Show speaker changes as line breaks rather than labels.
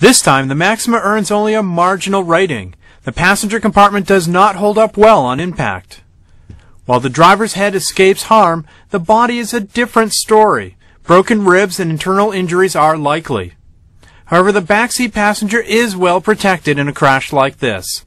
This time, the Maxima earns only a marginal rating. The passenger compartment does not hold up well on impact. While the driver's head escapes harm, the body is a different story. Broken ribs and internal injuries are likely. However, the backseat passenger is well protected in a crash like this.